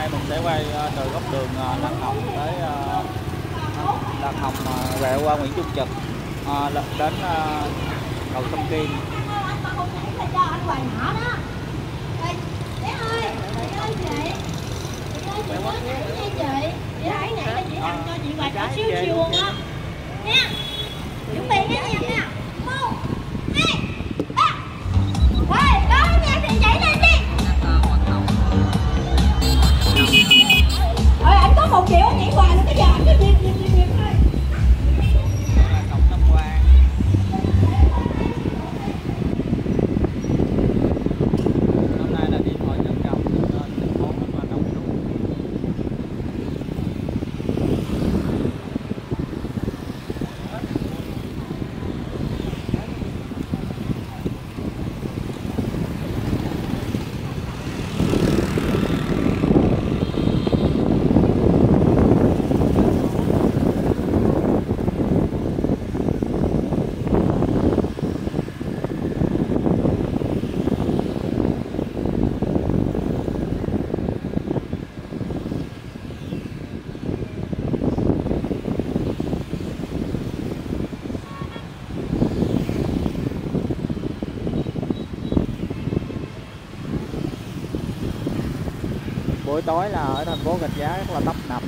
nay mình sẽ quay ờ, từ góc đường ờ, Lăng Hồng tới ờ, Lăng Hồng ờ, quẹo qua Nguyễn Trung Trực ờ, đến ờ, cầu bé ơi chị có ăn cho chị quài nhỏ siêu siêu luôn á. Nha chuẩn bị nha nha buổi tối là ở thành phố Gạch Giá rất là tấp nập.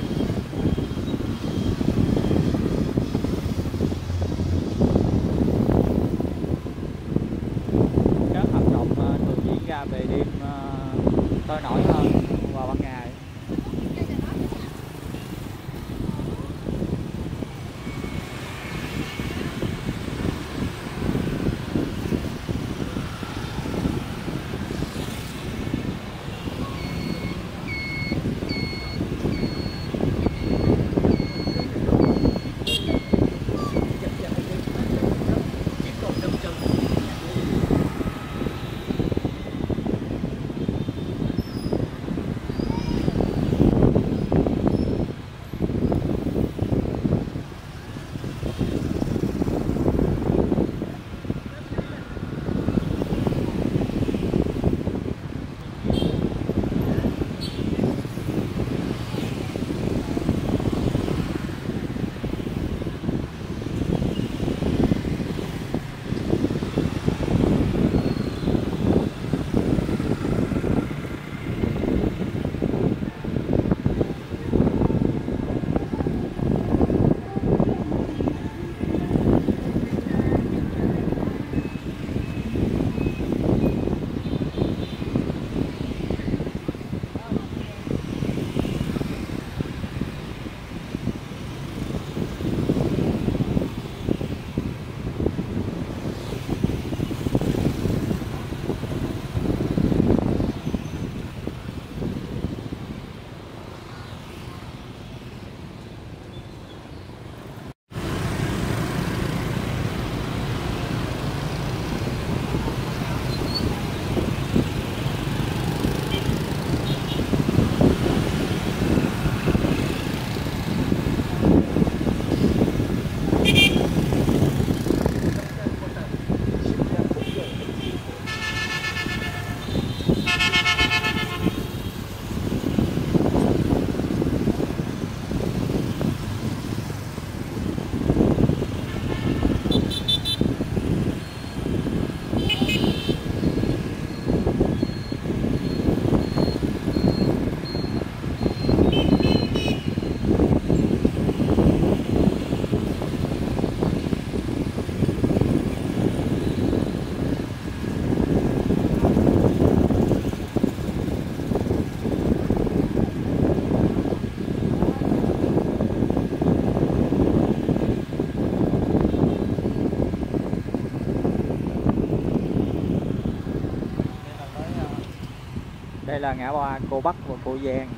Là ngã ba cô Bắc và cô Giang.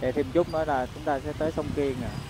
Để thêm chút nữa là chúng ta sẽ tới sông Kiên rồi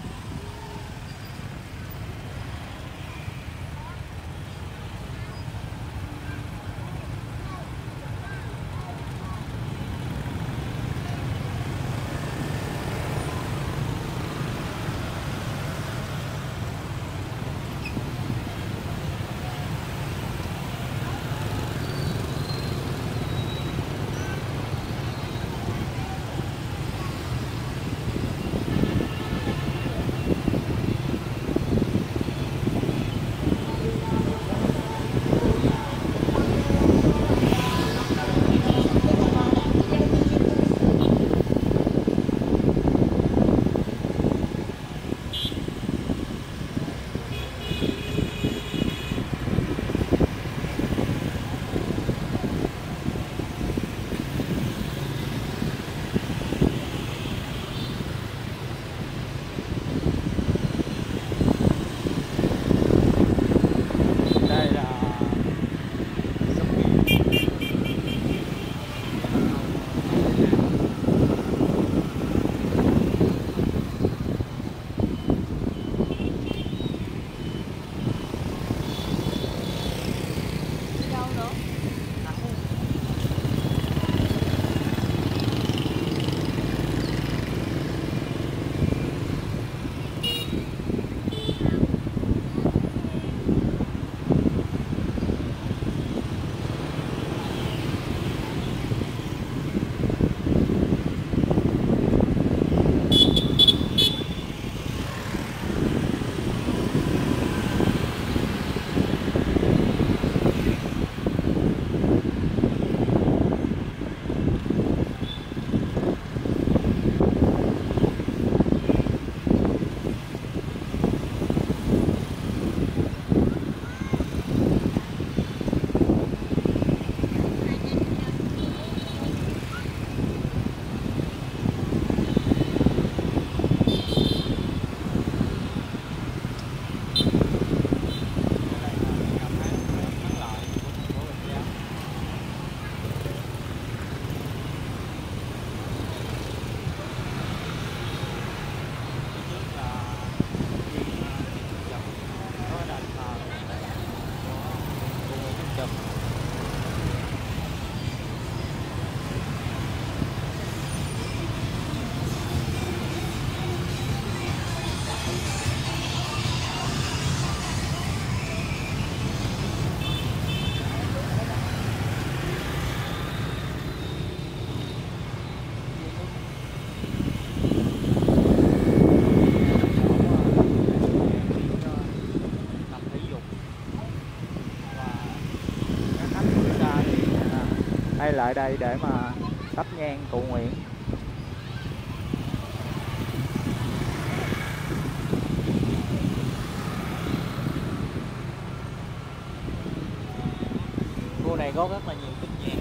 hay lại đây để mà thắp nhang cầu nguyện. Khu này có rất là nhiều cái